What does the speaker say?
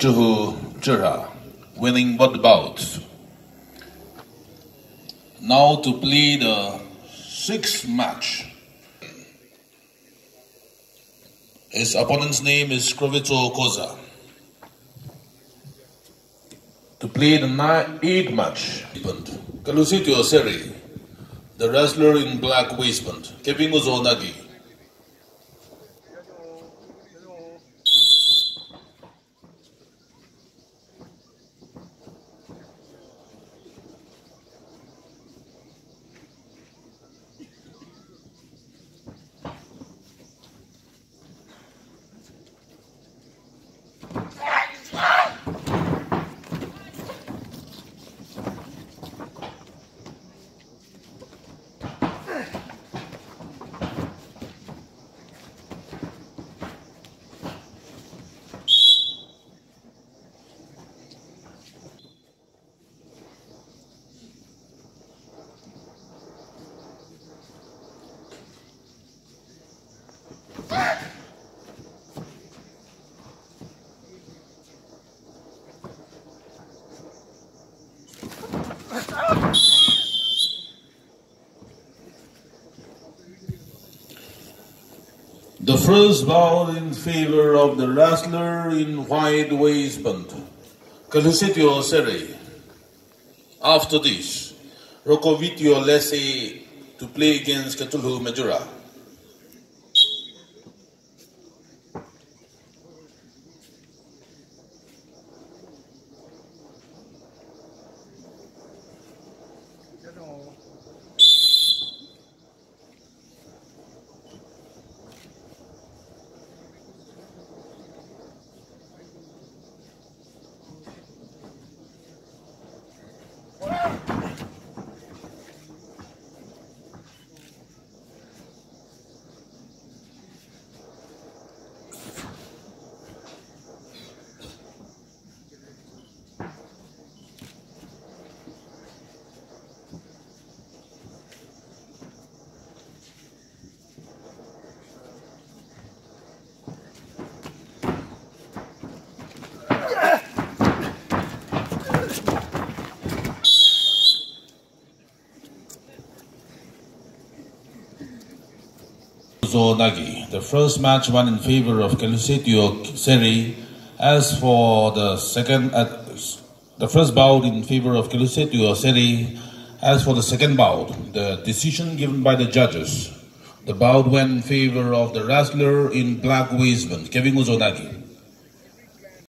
之后，这啥？Winning both bouts. Now to play the sixth match. His opponent's name is Krovito Koza. To play the ninth, eighth match, Kalusitio Seri, the wrestler in black waistband, Kevin Uzonagi. The first bout in favor of the wrestler in white waistband, Calusitio Sere. After this, Rocovitio Lesse to play against Cthulhu Majura. Nagi. The first match won in favor of Calusitio Seri. As for the second, uh, the first bout in favor of Calusitio Seri. As for the second bout, the decision given by the judges. The bout went in favor of the wrestler in black waistband, Kevin Uzonagi.